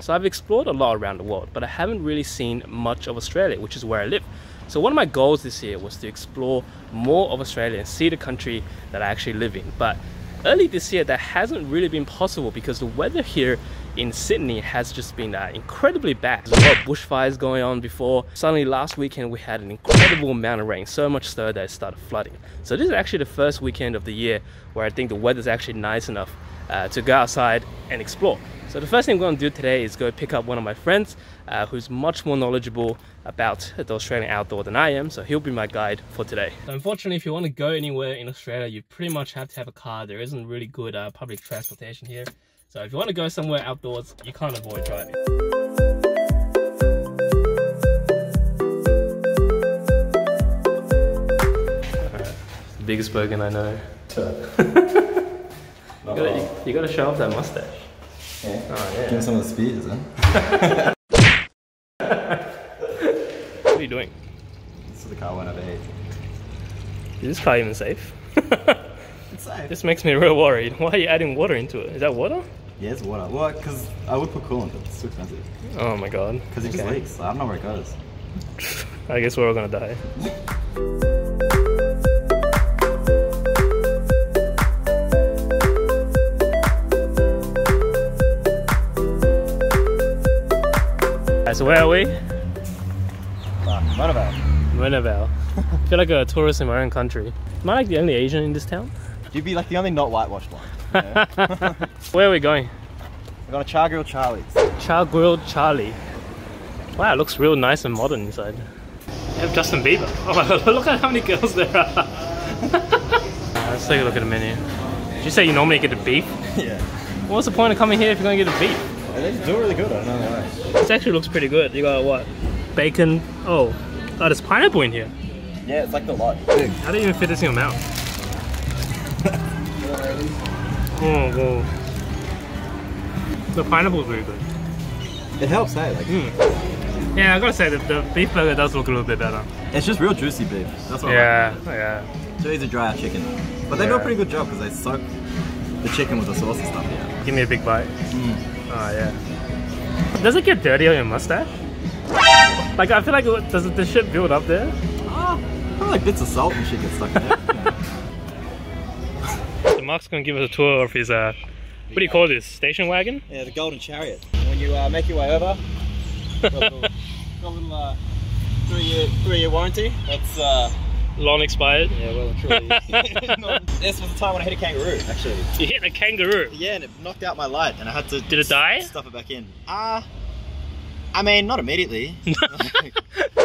So I've explored a lot around the world, but I haven't really seen much of Australia, which is where I live. So one of my goals this year was to explore more of Australia and see the country that I actually live in. But early this year, that hasn't really been possible because the weather here in Sydney has just been uh, incredibly bad. There's a lot of bushfires going on before. Suddenly last weekend we had an incredible amount of rain, so much so that it started flooding. So this is actually the first weekend of the year where I think the weather's actually nice enough uh, to go outside and explore. So the first thing I'm going to do today is go pick up one of my friends uh, who's much more knowledgeable about the Australian outdoor than I am, so he'll be my guide for today. So unfortunately, if you want to go anywhere in Australia, you pretty much have to have a car. There isn't really good uh, public transportation here. So if you want to go somewhere outdoors, you can't avoid driving. biggest bogan I know. you, gotta, you, you, gotta, show off that mustache. Yeah. Oh, yeah. Give me some of the spears, then. what are you doing? So the car went over here. Is this car even safe? it's safe? This makes me real worried. Why are you adding water into it? Is that water? Yeah, it's water. Well, because I would put coolant, but it's too expensive. Oh my god. Because it okay. just leaks. I don't know where it goes. I guess we're all gonna die. So where are we? Uh. I feel like a tourist in my own country. Am I like the only Asian in this town? You'd be like the only not whitewashed one. Where are we going? We're going to Chargrill Charlie's. Char Grill Charlie. Wow, it looks real nice and modern inside. They have Justin Bieber. Oh my god, look at how many girls there are. Let's take a look at the menu. Did you say you normally get the beef? Yeah. What's the point of coming here if you're going to get a beef? They do really good, I don't know why. This actually looks pretty good. You got what? Bacon. Oh, oh there's pineapple in here. Yeah, it's like the lot. How do you even fit this in your mouth? oh, whoa. The pineapple is really good. It helps, hey? Like, mm. Yeah, I gotta say, the, the beef burger does look a little bit better. It's just real juicy beef. That's what yeah, I like. Yeah, Too easy to dry out chicken. But they yeah. do a pretty good job because they soak the chicken with the sauce and stuff, yeah. Give me a big bite. Mm. Oh, yeah. Does it get dirty on your mustache? Like, I feel like, it, does the shit build up there? Oh, probably like bits of salt and shit get stuck in there. Mark's gonna give us a tour of his, uh, what do you call this, station wagon? Yeah, the Golden Chariot. When you uh, make your way over, got a little, got a little uh, three, year, three year warranty. That's uh, long expired. Yeah, well and truly. this was the time when I hit a kangaroo, actually. You hit a kangaroo? Yeah, and it knocked out my light, and I had to. Did it die? Stuff it back in. Ah, uh, I mean, not immediately.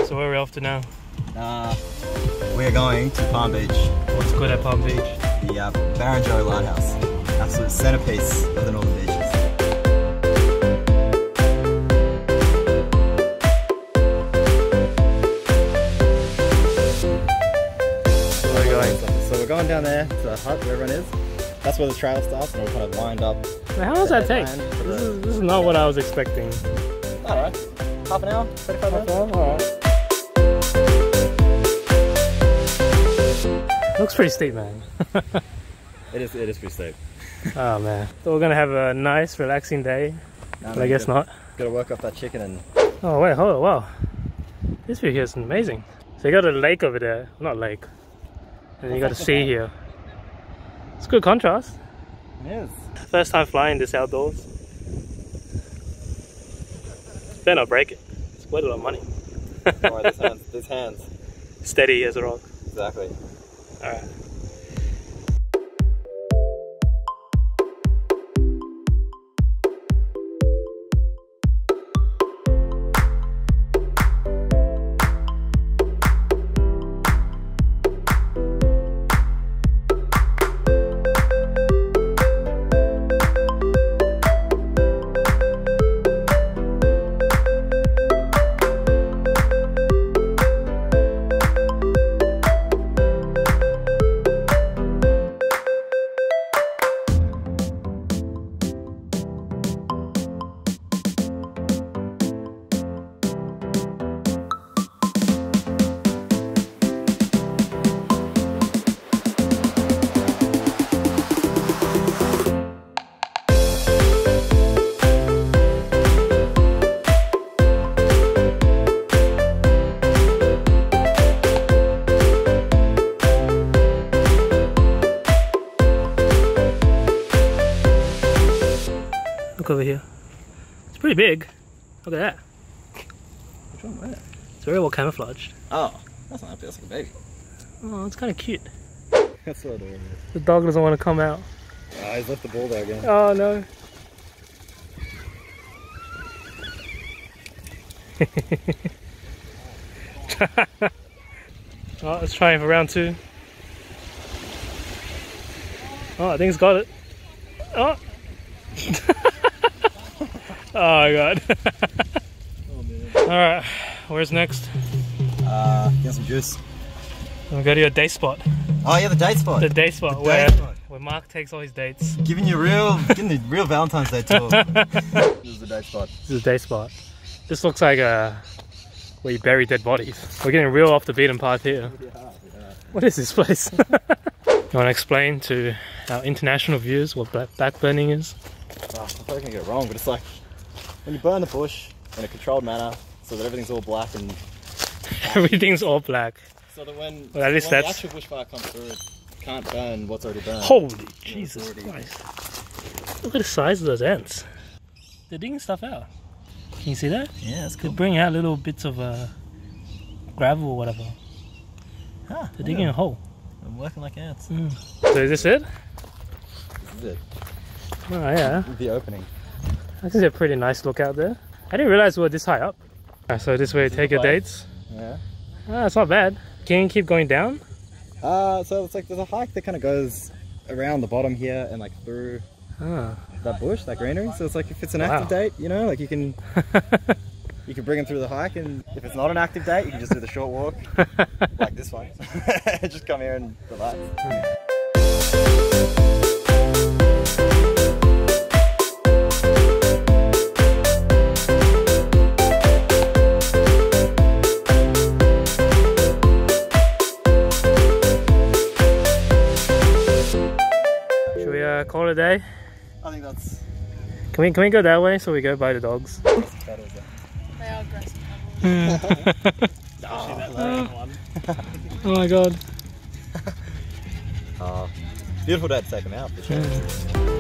so where are we off to now? Uh, we're going to Palm Beach. What's good at Palm Beach? the uh, Barrenjoey Lighthouse, absolute centerpiece of the Northern Beaches. Down there to the hut where everyone is. That's where the trail starts and we're kind of lined up. Now how does that take? This is, this is not what I was expecting. Alright, half an hour, 35 minutes. Alright. Looks pretty steep, man. it is. It is pretty steep. oh man. So we're gonna have a nice, relaxing day. No, but I guess not. Gotta work off that chicken and. Oh wait, hold on, wow. This view here is amazing. So you got a lake over there, not lake, and you got a sea here. It's good contrast. Yes. First time flying this outdoors. Better not break it. It's worth a lot of money. Alright, this hands. This hands. Steady as a rock. Exactly. All right. here. It's pretty big. Look at that. Which one? Where? It's very well camouflaged. Oh, that's not happy. That's like a baby. Oh, it's kind of cute. That's so adorable. The dog doesn't want to come out. Ah, he's left the ball there again. Oh no. oh, let's try him for round two. Oh, I think he's got it. Oh. oh my god. Oh man. Alright, where's next? Uh, get some juice. We'll go to your day spot. Oh yeah, the date spot. The day spot The where, date spot. where Mark takes all his dates. Giving you real, giving the real Valentine's Day tour. this is the date spot. This is a day spot. This looks like uh, where you bury dead bodies. We're getting real off the beaten path here. What is this place? you want to explain to our international viewers what black backburning is? Oh, I'm probably gonna get it wrong, but it's like when you burn the bush in a controlled manner, so that everything's all black and Everything's all black. so that when, Well, at least when that's- the actual bushfire comes through, it can't burn what's already burned. Holy Jesus already- Christ. Look at the size of those ants. They're digging stuff out. Can you see that? Yeah, that's They bring out little bits of uh, gravel or whatever. Huh, They're digging a hole. I'm working like ants. So is this it? This is it. Oh yeah. The opening. This is a pretty nice look out there. I didn't realize we were this high up. Ah, so this way you take your dates. Yeah. Ah, it's not bad. Can you keep going down? Uh, so it's like there's a hike that kind of goes around the bottom here and like through Ah. that bush, that greenery. So it's like if it's an Wow. active date, you know, like you can you can bring them through the hike, and if it's not an active date, you can just do the short walk like this one. just come here and relax. Call it a day? I think that's Can we can we go that way so we go by the dogs? They are aggressive. oh, oh. oh my god. Oh. beautiful day to take them out for sure.